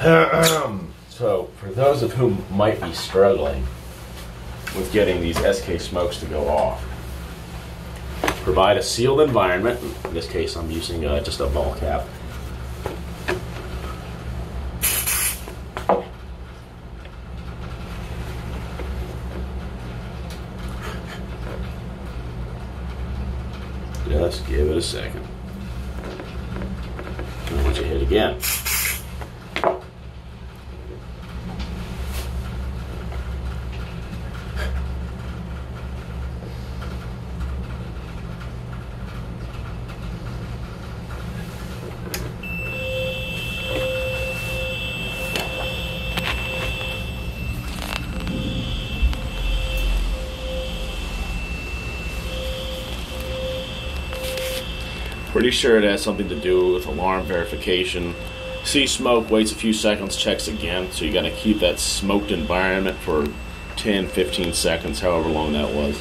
so, for those of whom might be struggling with getting these SK smokes to go off, provide a sealed environment. In this case, I'm using uh, just a ball cap. Just give it a second. And once you hit again. Pretty sure it has something to do with alarm verification. See smoke, waits a few seconds, checks again. So you got to keep that smoked environment for 10, 15 seconds, however long that was.